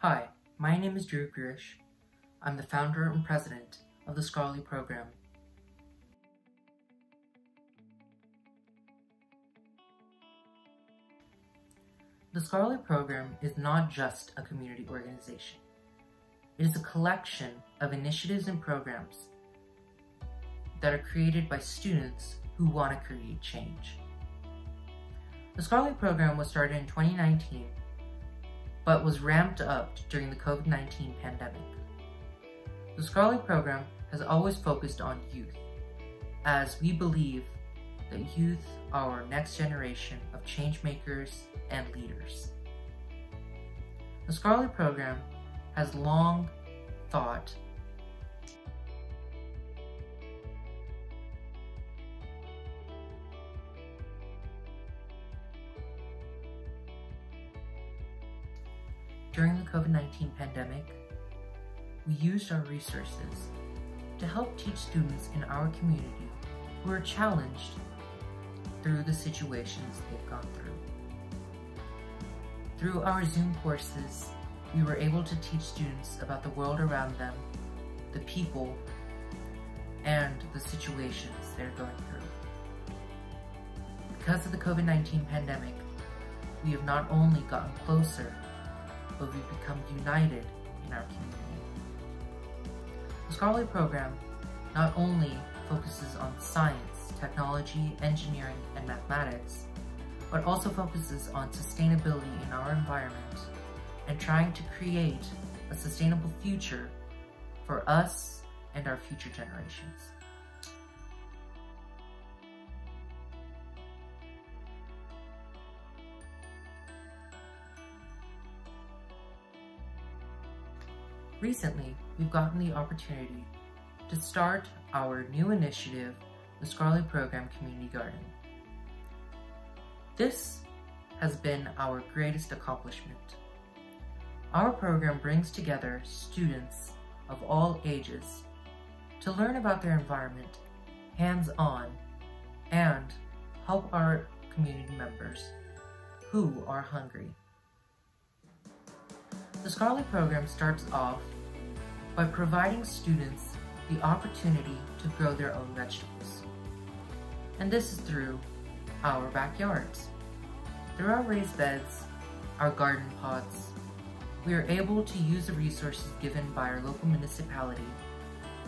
Hi, my name is Dhruv Girish. I'm the founder and president of the Scholarly Program. The Scholarly Program is not just a community organization. It is a collection of initiatives and programs that are created by students who want to create change. The Scholarly Program was started in 2019, but was ramped up during the COVID-19 pandemic. The Scholarly Program has always focused on youth, as we believe that youth are our next generation of changemakers and leaders. The Scholarly Program has long thought During the COVID-19 pandemic, we used our resources to help teach students in our community who are challenged through the situations they've gone through. Through our Zoom courses, we were able to teach students about the world around them, the people, and the situations they're going through. Because of the COVID-19 pandemic, we have not only gotten closer, but we've become united in our community. The Scholarly Program not only focuses on science, technology, engineering, and mathematics, but also focuses on sustainability in our environment and trying to create a sustainable future for us and our future generations. Recently, we've gotten the opportunity to start our new initiative, the Scholarly Program Community Garden. This has been our greatest accomplishment. Our program brings together students of all ages to learn about their environment hands-on and help our community members who are hungry. The Scholarly program starts off by providing students the opportunity to grow their own vegetables. And this is through our backyards. Through our raised beds, our garden pots, we are able to use the resources given by our local municipality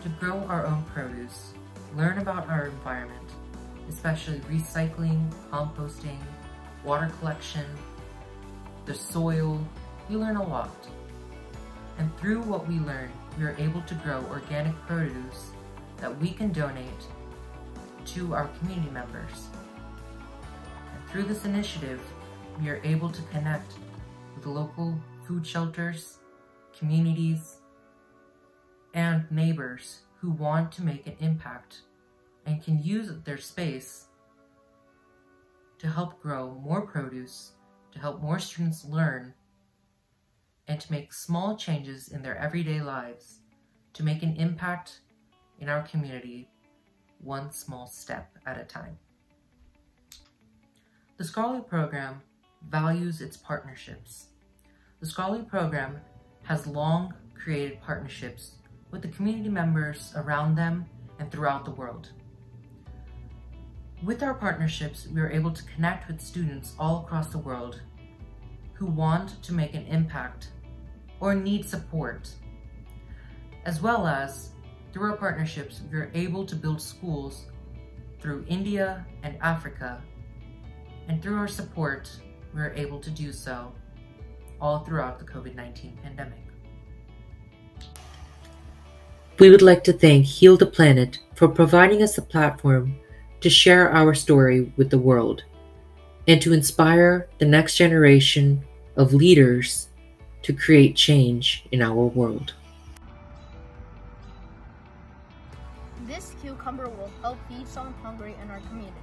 to grow our own produce, learn about our environment, especially recycling, composting, water collection, the soil, we learn a lot. And through what we learn, we are able to grow organic produce that we can donate to our community members. And through this initiative, we are able to connect with local food shelters, communities, and neighbors who want to make an impact and can use their space to help grow more produce, to help more students learn, and to make small changes in their everyday lives to make an impact in our community one small step at a time. The Scholarly Program values its partnerships. The Scholarly Program has long created partnerships with the community members around them and throughout the world. With our partnerships, we are able to connect with students all across the world who want to make an impact or need support. As well as, through our partnerships, we are able to build schools through India and Africa. And through our support, we are able to do so all throughout the COVID-19 pandemic. We would like to thank Heal the Planet for providing us a platform to share our story with the world and to inspire the next generation of leaders to create change in our world. This cucumber will help feed someone hungry in our community.